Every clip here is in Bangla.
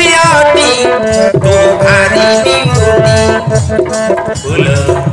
सियाटी तू भारी नी मोटी बोलो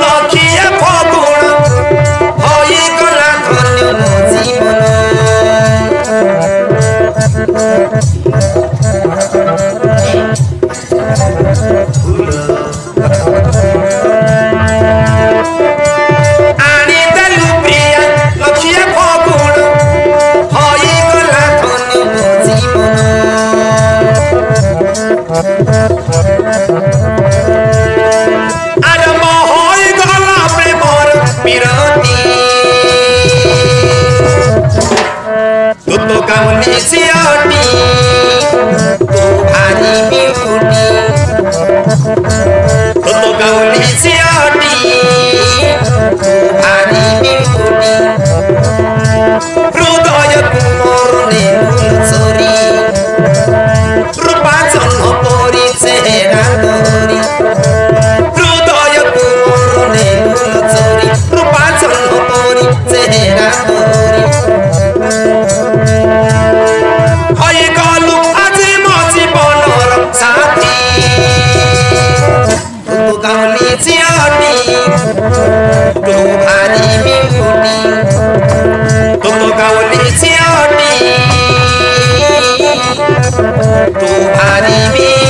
লক্ষ্মী ভগুণ হয়ে গলা ধন্য জীবন। 不怕你比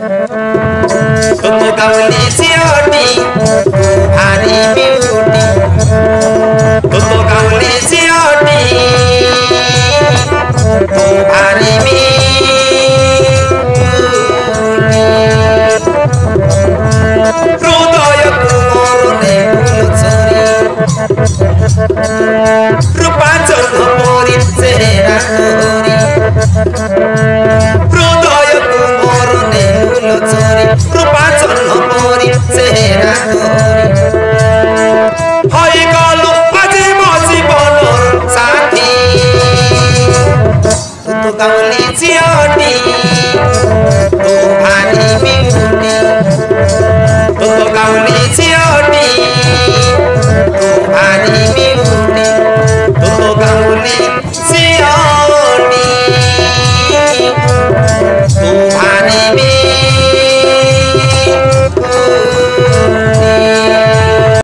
Tutu kawani sioti, hari beauty. Tutu kawani sioti, hari beauty. Rudoyo kumorone kulutsuri. Rupa jono morit serang.